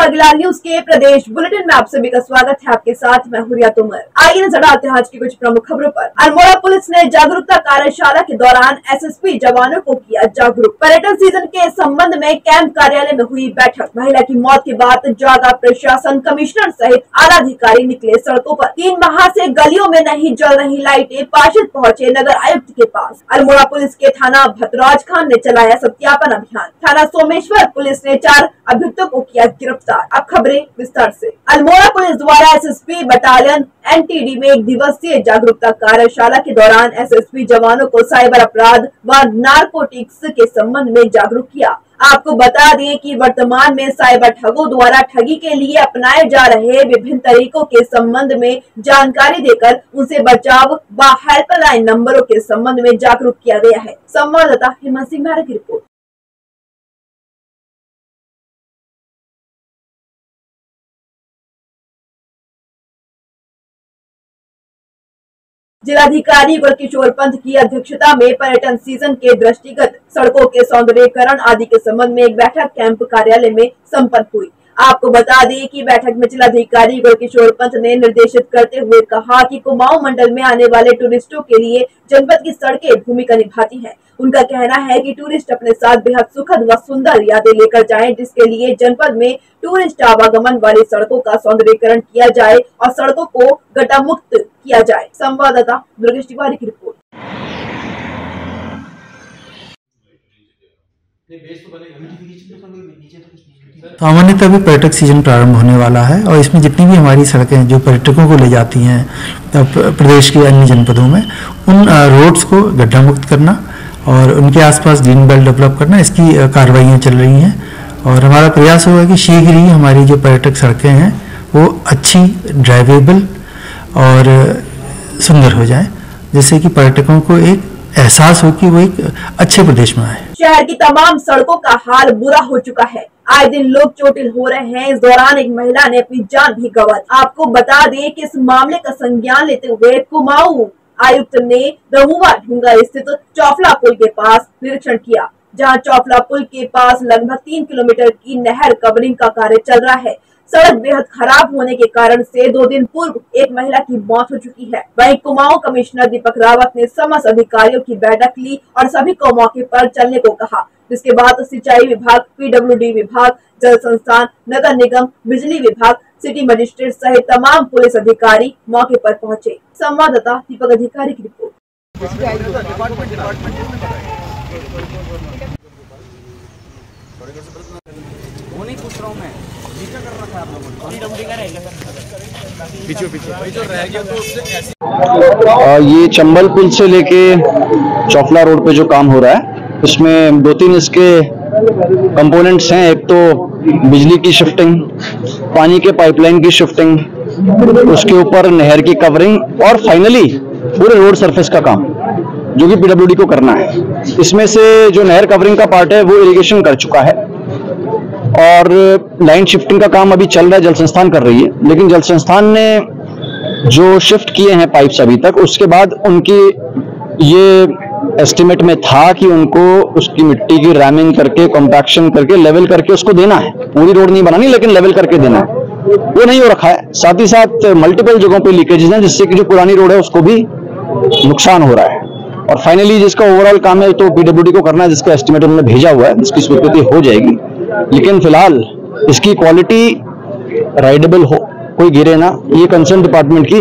बागीलाल news के प्रदेश bulletin में आप सभी का स्वागत है आपके साथ, मैं हुरिया तोमर। आइए नज़र डालते हैं आज की कुछ प्रमुख खबरों पर। अल्मोड़ा पुलिस ने जागरूकता कार्यशाला के दौरान एसएसपी जवानों को किया जागरूक। पर्यटन सीज़न के संबंध में कैंप कार्यालय में हुई बैठक। महिला की मौत के बाद जागा प्रशासन कमिश्नर सहित आला अधिकारी निकले सड़कों आरोप तीन माह ऐसी गलियों में नहीं जल रही लाइटें पार्षद पहुँचे नगर आयुक्त के पास। अल्मोड़ा पुलिस के थाना भद्राज खान ने चलाया सत्यापन अभियान। थाना सोमेश्वर पुलिस ने चार अभियुक्तों को किया गिरफ़्तार। अब खबरें विस्तार से। अल्मोड़ा पुलिस द्वारा एसएसपी बटालियन एनटीडी में एक दिवसीय जागरूकता कार्यशाला के दौरान एसएसपी जवानों को साइबर अपराध व नारकोटिक्स के संबंध में जागरूक किया। आपको बता दें कि वर्तमान में साइबर ठगों द्वारा ठगी के लिए अपनाए जा रहे विभिन्न तरीकों के संबंध में जानकारी देकर उनसे बचाव व हेल्पलाइन नंबरों के संबंध में जागरूक किया गया है। संवाददाता हेमंत सिंह मेहरा की रिपोर्ट। जिलाधिकारी किशोर पंत की अध्यक्षता में पर्यटन सीज़न के दृष्टिगत सड़कों के सौंदर्यकरण आदि के संबंध में एक बैठक कैंप कार्यालय में संपन्न हुई। आपको बता दें कि बैठक में जिलाधिकारी गुल किशोर पंत ने निर्देशित करते हुए कहा कि कुमाऊं मंडल में आने वाले टूरिस्टों के लिए जनपद की सड़कें भूमिका निभाती हैं। उनका कहना है कि टूरिस्ट अपने साथ बेहद सुखद व सुंदर यादें लेकर जाएँ, जिसके लिए जनपद में टूरिस्ट आवागमन वाली सड़कों का सौंदर्यीकरण किया जाए और सड़कों को गड्ढा मुक्त किया जाए संवाददाता दुर्गेश तिवारी की रिपोर्ट सामान्यतः अभी पर्यटक सीज़न प्रारंभ होने वाला है और इसमें जितनी भी हमारी सड़कें हैं जो पर्यटकों को ले जाती हैं प्रदेश के अन्य जनपदों में उन रोड्स को गड्ढा मुक्त करना और उनके आसपास ग्रीन बेल्ट डेवलप करना इसकी कार्रवाइयाँ चल रही हैं। और हमारा प्रयास होगा कि शीघ्र ही हमारी जो पर्यटक सड़कें हैं वो अच्छी ड्राइवेबल और सुंदर हो जाएँ जिससे कि पर्यटकों को एक एहसास हो कि वो एक अच्छे प्रदेश में आए। शहर की तमाम सड़कों का हाल बुरा हो चुका है। आए दिन लोग चोटिल हो रहे हैं। इस दौरान एक महिला ने अपनी जान भी गंवा। आपको बता दें कि इस मामले का संज्ञान लेते हुए कुमाऊ आयुक्त ने दमुआ ढूँगा स्थित चौफला पुल के पास निरीक्षण किया, जहाँ चौफला पुल के पास लगभग तीन किलोमीटर की नहर कवरिंग का कार्य चल रहा है। सड़क बेहद खराब होने के कारण से दो दिन पूर्व एक महिला की मौत हो चुकी है। वहीं कुमाऊं कमिश्नर दीपक रावत ने समस्त अधिकारियों की बैठक ली और सभी को मौके पर चलने को कहा। जिसके बाद सिंचाई विभाग, पीडब्ल्यूडी विभाग, जल संस्थान, नगर निगम, बिजली विभाग, सिटी मजिस्ट्रेट सहित तमाम पुलिस अधिकारी मौके पर पहुँचे। संवाददाता दीपक अधिकारी की रिपोर्ट। नहीं पूछ रहा हूँ मैं। ये चंबल पुल से लेके चौफला रोड पे जो काम हो रहा है उसमें दो तीन इसके कंपोनेंट्स हैं। एक तो बिजली की शिफ्टिंग पानी के पाइपलाइन की शिफ्टिंग उसके ऊपर नहर की कवरिंग और फाइनली पूरे रोड सरफेस का काम, जो कि पीडब्ल्यूडी को करना है। इसमें से जो नहर कवरिंग का पार्ट है, वो इरिगेशन कर चुका है। और लाइन शिफ्टिंग का काम अभी चल रहा है, जल संस्थान कर रही है। लेकिन जल संस्थान ने जो शिफ्ट किए हैं पाइप्स अभी तक, उसके बाद उनकी ये एस्टिमेट में था कि उनको उसकी मिट्टी की रैमिंग करके कॉम्पैक्शन करके लेवल करके उसको देना है। पूरी रोड नहीं बनानी, लेकिन लेवल करके देना है। वो नहीं हो रखा है। साथ ही साथ मल्टीपल जगहों पे लीकेजेस हैं, जिससे कि जो पुरानी रोड है, उसको भी नुकसान हो रहा है। और फाइनली जिसका ओवरऑल काम है तो पीडब्ल्यूडी को करना है, जिसका एस्टिमेट उन्होंने भेजा हुआ है, जिसकी स्वीकृति हो जाएगी। लेकिन फ़िलहाल इसकी क्वालिटी राइडेबल हो, कोई गिरे ना। ये कंसर्न डिपार्टमेंट की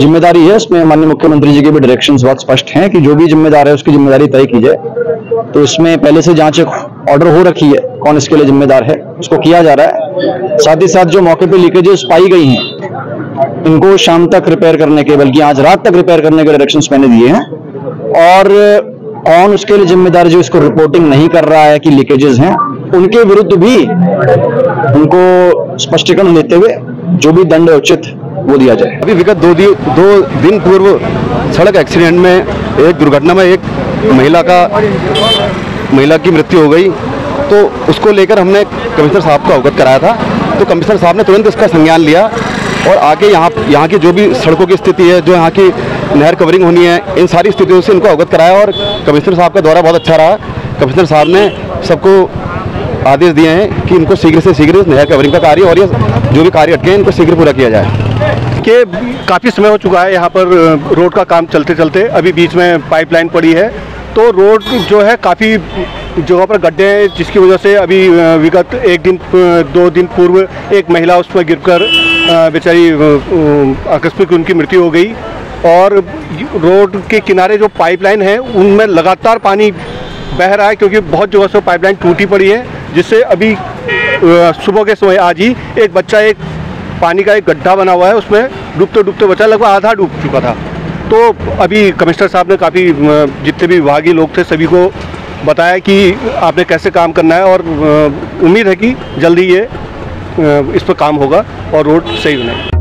ज़िम्मेदारी है। उसमें माननीय मुख्यमंत्री जी के भी डायरेक्शंस बहुत स्पष्ट हैं कि जो भी जिम्मेदार है, उसकी ज़िम्मेदारी तय की जाए। तो इसमें पहले से जाँच ऑर्डर हो रखी है, कौन इसके लिए जिम्मेदार है, उसको किया जा रहा है। साथ ही साथ जो मौके पे लीकेजेस पाई गई हैं। इनको शाम तक रिपेयर करने के, बल्कि आज रात तक रिपेयर करने के डायरेक्शन मैंने दिए हैं। और कौन उसके लिए जिम्मेदार जो इसको रिपोर्टिंग नहीं कर रहा है कि लीकेजेस हैं उनके विरुद्ध भी उनको स्पष्टीकरण देते हुए जो भी दंड उचित, वो दिया जाए। अभी विगत दो दिन दो दिन पूर्व सड़क एक्सीडेंट में एक दुर्घटना में एक महिला का महिला की मृत्यु हो गई। तो उसको लेकर हमने कमिश्नर साहब को अवगत कराया था। तो कमिश्नर साहब ने तुरंत इसका संज्ञान लिया और आगे यहाँ यहाँ की जो भी सड़कों की स्थिति है, जो यहाँ की नहर कवरिंग होनी है, इन सारी स्थितियों से इनको अवगत कराया और कमिश्नर साहब का दौरा बहुत अच्छा रहा। कमिश्नर साहब ने सबको आदेश दिए हैं कि इनको शीघ्र से शीघ्र नया कवरिंग का कार्य और ये जो भी कार्य अटके हैं, इनको शीघ्र पूरा किया जाए। कि काफ़ी समय हो चुका है यहाँ पर रोड का काम चलते चलते। अभी बीच में पाइपलाइन पड़ी है। तो रोड जो है काफ़ी जगह पर गड्ढे हैं, जिसकी वजह से अभी विगत एक दिन दो दिन पूर्व एक महिला उसमें गिरकर बेचारी आकस्मिक उनकी मृत्यु हो गई। और रोड के किनारे जो पाइपलाइन है, उनमें लगातार पानी बह रहा है, क्योंकि बहुत जगह से पाइपलाइन टूटी पड़ी है। जिससे अभी सुबह के समय आज ही एक बच्चा, एक पानी का एक गड्ढा बना हुआ है, उसमें डूबते डूबते बच्चा लगभग आधा डूब चुका था। तो अभी कमिश्नर साहब ने काफ़ी जितने भी विभागीय लोग थे, सभी को बताया कि आपने कैसे काम करना है और उम्मीद है कि जल्दी ये इस पर काम होगा और रोड सही बनेगा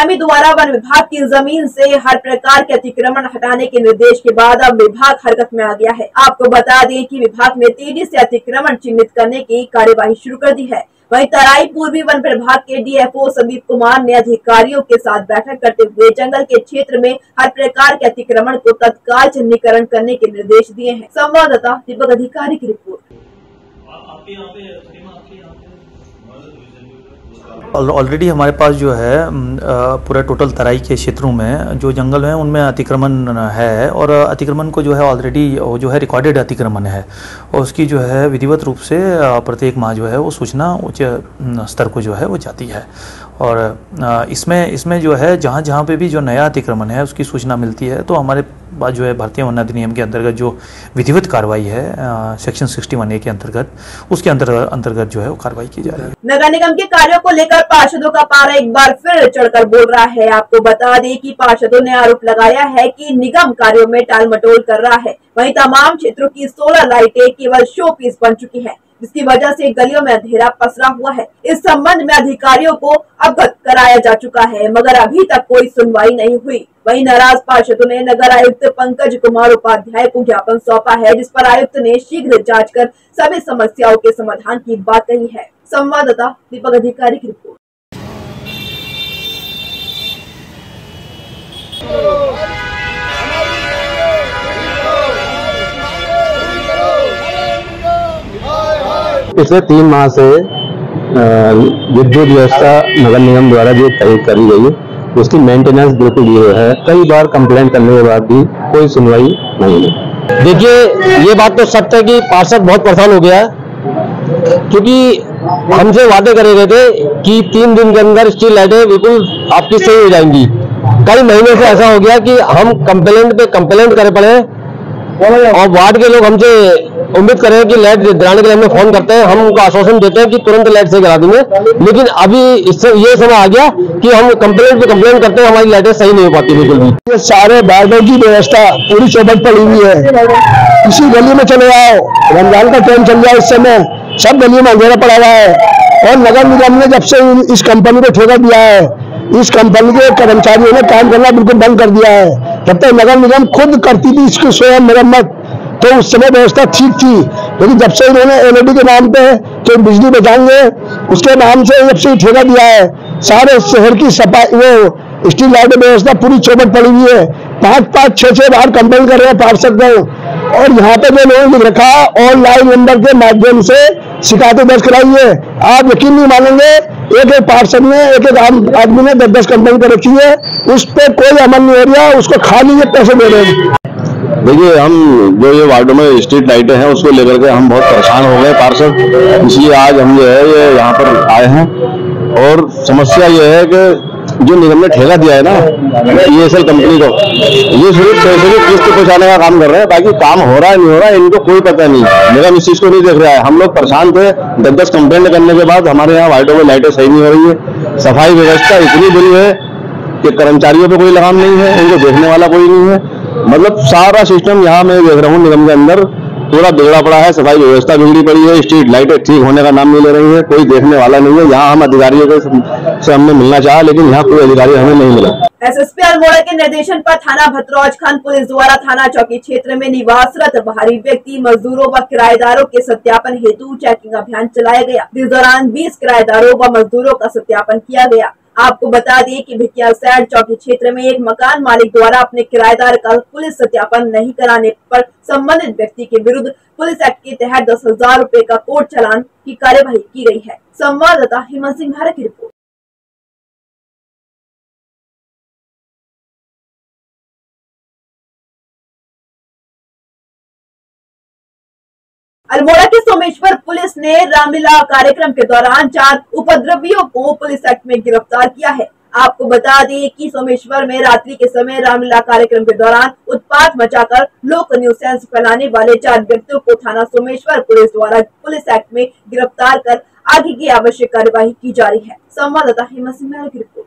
सिंह द्वारा वन विभाग की ज़मीन से हर प्रकार के अतिक्रमण हटाने के निर्देश के बाद अब विभाग हरकत में आ गया है। आपको बता दें कि विभाग ने तेज़ी से अतिक्रमण चिन्हित करने की कार्यवाही शुरू कर दी है। वहीं तराई पूर्वी वन प्रभाग के डीएफओ संदीप कुमार ने अधिकारियों के साथ बैठक करते हुए जंगल के क्षेत्र में हर प्रकार के अतिक्रमण को तत्काल चिन्हीकरण करने के निर्देश दिए हैं। संवाददाता दीपक अधिकारी की रिपोर्ट। ऑलरेडी हमारे पास जो है पूरा टोटल तराई के क्षेत्रों में जो जंगल हैं, उनमें अतिक्रमण है और अतिक्रमण को जो है ऑलरेडी जो है रिकॉर्डेड अतिक्रमण है। और उसकी जो है विधिवत रूप से प्रत्येक माह जो है वो सूचना उच्च स्तर को जो है वो जाती है। और इसमें इसमें जो है, जहाँ जहाँ पे भी जो नया अतिक्रमण है, उसकी सूचना मिलती है तो हमारे पास जो है, भारतीय वन अधिनियम के अंतर्गत जो विधिवत कार्रवाई है सेक्शन सिक्सटी वन ए के अंतर्गत, उसके अंतर, अंतर्गत जो है, वो कार्रवाई की जा रही है। नगर निगम के कार्यों को लेकर पार्षदों का पारा एक बार फिर चढ़कर बोल रहा है। आपको बता दें की पार्षदों ने आरोप लगाया है की निगम कार्यो में टाल मटोल कर रहा है। वही तमाम क्षेत्रों की सोलर लाइटें केवल शो पीस बन चुकी हैं। जिसकी वजह से गलियों में अंधेरा पसरा हुआ है। इस संबंध में अधिकारियों को अवगत कराया जा चुका है, मगर अभी तक कोई सुनवाई नहीं हुई। वहीं नाराज़ पार्षदों ने नगर आयुक्त पंकज कुमार उपाध्याय को ज्ञापन सौंपा है, जिस पर आयुक्त ने शीघ्र जाँच कर सभी समस्याओं के समाधान की बात कही है। संवाददाता दीपक अधिकारी की रिपोर्ट। पिछले तीन माह से विद्युत व्यवस्था नगर निगम द्वारा जो तय करी गई है, उसकी मेंटेनेंस बिल्कुल ये है। कई बार कंप्लेन करने के बाद भी कोई सुनवाई नहीं है। देखिए, ये बात तो सत्य है कि पार्षद बहुत परेशान हो गया, क्योंकि हमसे वादे करे गए थे कि तीन दिन के अंदर स्ट्रीट लाइटें बिल्कुल आपकी सही हो जाएँगी। कई महीने से ऐसा हो गया कि हम कंप्लेंट पे कंप्लेंट करे पड़े और वार्ड के लोग हमसे उम्मीद कर हैं कि लाइट दिलाने के लिए हमें फ़ोन करते हैं हम उनको आश्वासन देते हैं कि तुरंत लाइट सही करा देंगे। लेकिन अभी इससे ये समय आ गया कि हम कंप्लेंट पे कंप्लेन करते हैं हमारी लाइटें सही नहीं हो पाती बिल्कुल भी। सारे वार्डों की व्यवस्था पूरी चौबट पड़ी हुई है। किसी गली में चले आओ। रमज़ान का टाइम चल जाए इस समय। सब गलियों में अंधेरा पड़ा हुआ है। और नगर निगम ने जब से इस कंपनी को ठेका दिया है इस कंपनी के कर्मचारियों ने काम करना बिल्कुल बंद कर दिया है। जब तक नगर निगम खुद करती थी, इसकी स्वयं मरम्मत तो उस समय व्यवस्था ठीक थी। लेकिन जब से इन्होंने एलईडी के नाम पे जो बिजली बचाएँगे, उसके नाम से जब से ठेका दिया है। सारे शहर की सफ़ाई, वो स्ट्रीट लाइट व्यवस्था पूरी चौपट पड़ी हुई है। पाँच पाँच छह छह बार कंप्लेन कर रहे हैं पार्षद को। और यहाँ पे जो लोगों ने रखा ऑनलाइन नंबर के माध्यम से शिकायतें दर्ज कराई है। आप यकीन नहीं मानेंगे, एक एक पार्षद ने एक एक आदमी ने दस दस कंप्लेन कर रखी है, उस पर कोई अमल नहीं हो रहा, उसको खाली ये पैसे दे रहे हैं। देखिए, हम जो ये वार्डों में स्ट्रीट लाइटें हैं, उसको लेकर के हम बहुत परेशान हो गए पार्षद इसलिए आज हम जो है, ये यहाँ पर आए हैं। और समस्या ये है कि जो निगम ने ठेका दिया है ना ईएसएल कंपनी को, ये सिर्फ़ पैसे की किस्त पहुँचाने का काम कर रहे हैं, बाकी काम हो रहा है, नहीं हो रहा है, इनको कोई पता नहीं। निगम इस चीज़ को नहीं देख रहा है। हम लोग परेशान थे दस दस कंप्लेंट करने के बाद हमारे यहाँ वाइटों में लाइटें सही नहीं हो रही है। सफ़ाई व्यवस्था इतनी बुरी है कि कर्मचारियों पे कोई लगाम नहीं है, इनको देखने वाला कोई नहीं है। मतलब सारा सिस्टम यहाँ मैं देख रहा हूँ निगम के अंदर पूरा बिगड़ा पड़ा है, सफ़ाई व्यवस्था बिगड़ी पड़ी है स्ट्रीट लाइटें ठीक होने का नाम नहीं ले रही है, कोई देखने वाला नहीं है, यहाँ हम अधिकारियों के से हमने मिलना चाहा, लेकिन यहाँ कोई अधिकारी हमें नहीं मिला। एसएसपी अल्मोड़ा के निर्देशन पर थाना भद्रौज खान पुलिस द्वारा थाना चौकी क्षेत्र में निवासरत बाहरी व्यक्ति, मजदूरों व किराएदारों के सत्यापन हेतु चेकिंग अभियान चलाया गया। इस दौरान 20 किराएदारों व मजदूरों का सत्यापन किया गया। आपको बता दें कि भिकिया सैड चौकी क्षेत्र में एक मकान मालिक द्वारा अपने किराएदार का पुलिस सत्यापन नहीं कराने पर संबंधित व्यक्ति के विरुद्ध पुलिस एक्ट के तहत दस हज़ार रूपए का कोर्ट चालान की कार्यवाही की गई है। संवाददाता हेमंत सिंह भारत की रिपोर्ट। अल्मोड़ा ने रामलीला कार्यक्रम के दौरान चार उपद्रवियों को पुलिस एक्ट में गिरफ़्तार किया है। आपको बता दें कि सोमेश्वर में रात्रि के समय रामलीला कार्यक्रम के दौरान उत्पात मचाकर लोक न्यूसेंस फैलाने वाले चार व्यक्तियों को थाना सोमेश्वर पुलिस द्वारा पुलिस एक्ट में गिरफ़्तार कर आगे की आवश्यक कार्यवाही की जा रही है। संवाददाता हेमंत सिंह की रिपोर्ट।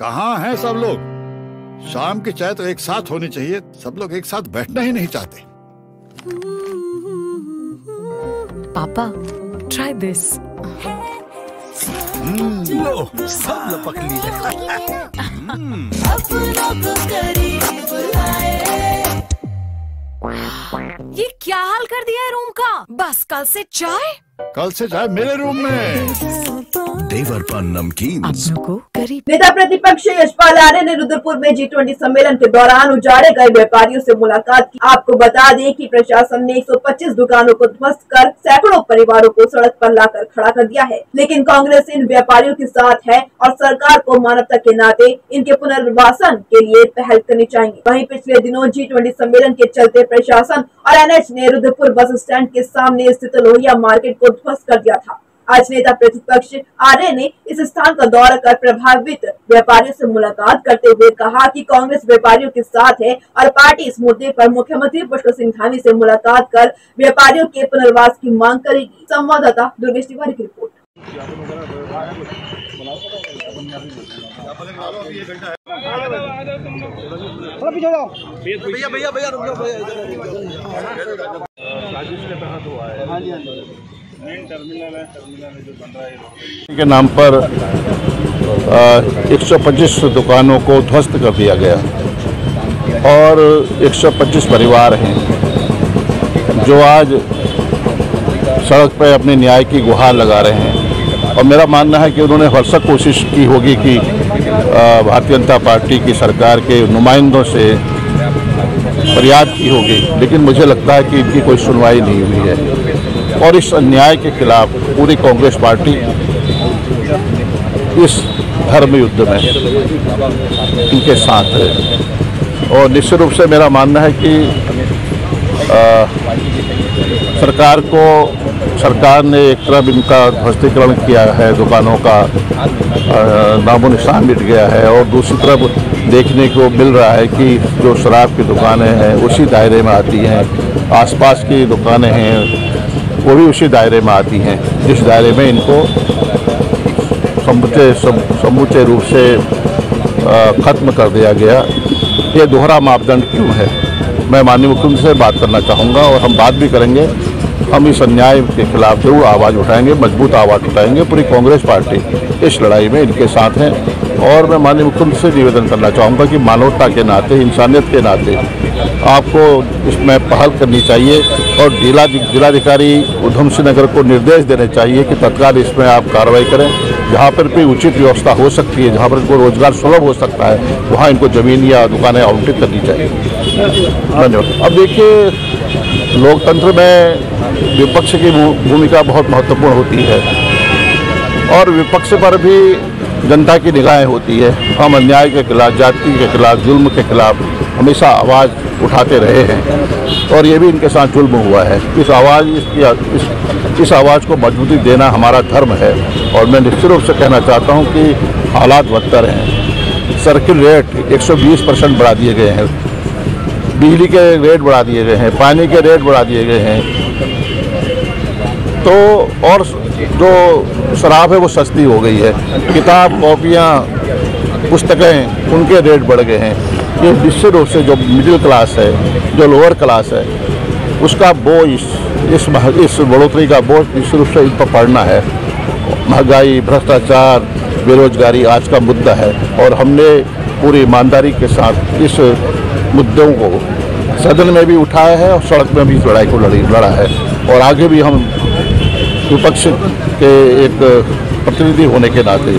कहाँ हैं सब लोग? शाम की चाय तो एक साथ होनी चाहिए। सब लोग एक साथ बैठना ही नहीं चाहते। पापा ट्राई दिस लो सब लपक ये क्या हाल कर दिया है रूम का? बस कल से चाय? कल से चाय मेरे रूम में। देवर पर नमकीन को करीब नेता प्रतिपक्ष यशपाल आर्य ने रुद्रपुर में जी ट्वेंटी सम्मेलन के दौरान उजाड़े गए व्यापारियों से मुलाकात की। आपको बता दें कि प्रशासन ने 125 दुकानों को ध्वस्त कर सैकड़ों परिवारों को सड़क पर लाकर खड़ा कर दिया है। लेकिन कांग्रेस इन व्यापारियों के साथ है और सरकार को मानवता के नाते इनके पुनर्वासन के लिए पहल करनी चाहिए। वहीं पिछले दिनों जी ट्वेंटी सम्मेलन के चलते प्रशासन और एनएच ने रुद्रपुर बस स्टैंड के सामने स्थित लोहिया मार्केट को ध्वस्त कर दिया था। आज नेता प्रतिपक्ष आर्य ने इस स्थान का दौरा कर प्रभावित व्यापारियों से मुलाकात करते हुए कहा कि कांग्रेस व्यापारियों के साथ है और पार्टी इस मुद्दे पर मुख्यमंत्री पुष्कर सिंह धामी से मुलाकात कर व्यापारियों के पुनर्वास की मांग करेगी। संवाददाता दुर्गेश तिवारी की रिपोर्ट। भैया भैया भैया जाओ के नाम पर एक सौ पच्चीस दुकानों को ध्वस्त कर दिया गया। और 125 परिवार हैं, जो आज सड़क पर अपने न्याय की गुहार लगा रहे हैं। और मेरा मानना है कि उन्होंने भरसक कोशिश की होगी कि भारतीय जनता पार्टी की सरकार के नुमाइंदों से फरियाद की होगी, लेकिन मुझे लगता है कि इनकी कोई सुनवाई नहीं हुई है। और इस अन्याय के खिलाफ पूरी कांग्रेस पार्टी इस धर्म युद्ध में इनके साथ है। और निश्चित रूप से मेरा मानना है कि अ, सरकार को सरकार ने एक तरफ़ इनका ध्वस्तीकरण किया है दुकानों का नामो निशान मिट गया है और दूसरी तरफ़ देखने को मिल रहा है कि जो शराब की दुकानें हैं उसी दायरे में आती हैं। आसपास की दुकानें हैं वो भी उसी दायरे में आती हैं, जिस दायरे में इनको समुचे सम- समूचे रूप से खत्म कर दिया गया। ये दोहरा मापदंड क्यों है? मैं माननीय मुख्यमंत्री से बात करना चाहूँगा और हम बात भी करेंगे। हम इस अन्याय के खिलाफ ज़रूर आवाज़ उठाएँगे, मज़बूत आवाज़ उठाएँगे। पूरी कांग्रेस पार्टी इस लड़ाई में इनके साथ हैं। और मैं माननीय मुख्यमंत्री से निवेदन करना चाहूँगा कि मानवता के नाते, इंसानियत के नाते आपको इसमें पहल करनी चाहिए और जिला जिलाधिकारी उधम सिंह नगर को निर्देश देने चाहिए कि तत्काल इसमें आप कार्रवाई करें। जहाँ पर भी उचित व्यवस्था हो सकती है, जहाँ पर इनको रोज़गार सुलभ हो सकता है, वहाँ इनको ज़मीन या दुकानें आवंटित करनी चाहिए। धन्यवाद। अब देखिए, लोकतंत्र में विपक्ष की भूमिका बहुत महत्वपूर्ण होती है और विपक्ष पर भी जनता की निगाहें होती है। हम अन्याय के खिलाफ, जाति के खिलाफ, जुल्म के खिलाफ हमेशा आवाज़ उठाते रहे हैं। और ये भी इनके साथ जुल्म हुआ है। इस आवाज़ इसकी इस, इस आवाज़ को मजबूती देना हमारा धर्म है। और मैं निश्चित रूप से कहना चाहता हूँ कि हालात बदतर हैं। सर्किल रेट 120 परसेंट बढ़ा दिए गए हैं। बिजली के रेट बढ़ा दिए गए हैं। पानी के रेट बढ़ा दिए गए हैं। तो और जो शराब है वो सस्ती हो गई है। किताब कॉपियाँ पुस्तकें उनके रेट बढ़ गए हैं। ये निश्चित रूप से जो मिडिल क्लास है, जो लोअर क्लास है, उसका बोझ इस मह- इस बढ़ोतरी का बोझ निश्चित रूप से इन पर पड़ना है। महँगाई, भ्रष्टाचार, बेरोजगारी आज का मुद्दा है और हमने पूरी ईमानदारी के साथ इस मुद्दों को सदन में भी उठाया है और सड़क में भी इस लड़ाई को लड़ी, लड़ा है और आगे भी हम विपक्ष के एक प्रतिनिधि होने के नाते,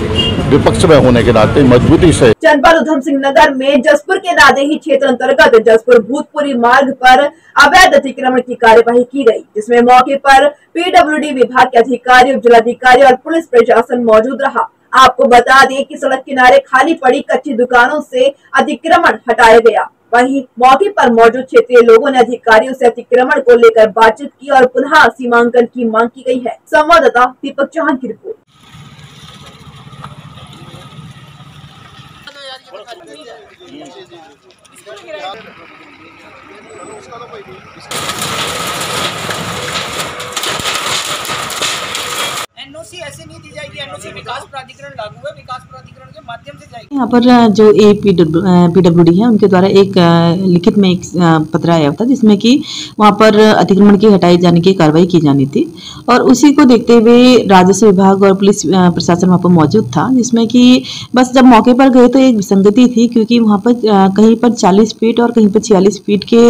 विपक्ष में होने के नाते मजबूती से जनपद उधम सिंह नगर में जसपुर के नादेही क्षेत्र अंतर्गत जसपुर भूतपुरी मार्ग पर अवैध अतिक्रमण की कार्यवाही की गई, जिसमें मौके पर पीडब्ल्यूडी विभाग के अधिकारी, उप जिलाधिकारी और पुलिस प्रशासन मौजूद रहा। आपको बता दें कि सड़क किनारे खाली पड़ी कच्ची दुकानों से अतिक्रमण हटाया गया। वहीं मौके पर मौजूद क्षेत्रीय लोगों ने अधिकारियों से अतिक्रमण को लेकर बातचीत की और पुनः सीमांकन की मांग की गई है। संवाददाता दीपक चौहान की रिपोर्ट। एनओसी ऐसे नहीं दी जाएगी एनओसी विकास प्राधिकरण लागू है विकास प्राधिकरण माध्यम से यहाँ पर जो ए पी डी है, उनके द्वारा एक लिखित में एक पत्र आया था, जिसमें कि वहाँ पर अतिक्रमण की हटाए जाने की कार्रवाई की जानी थी। और उसी को देखते हुए राजस्व विभाग और पुलिस प्रशासन वहाँ पर मौजूद था, जिसमें कि बस जब मौके पर गए तो एक विसंगति थी, क्योंकि वहाँ पर कहीं पर 40 फीट और कहीं पर 46 फीट के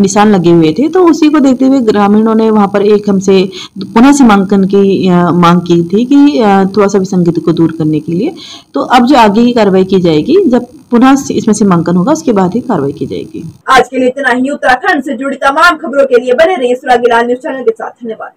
निशान लगे हुए थे। तो उसी को देखते हुए ग्रामीणों ने वहाँ पर एक हमसे पुनः सीमांकन की मांग की थी कि थोड़ा सा विसंगति को दूर करने के लिए। तो अब जो आगे की कार्रवाई की जाएगी, जब पुनः इसमें से सीमांकन होगा, उसके बाद ही कार्रवाई की जाएगी। आज के लिए इतना ही। उत्तराखंड से जुड़ी तमाम खबरों के लिए बने रहिए सुरागीलाल न्यूज़ चैनल के साथ। धन्यवाद।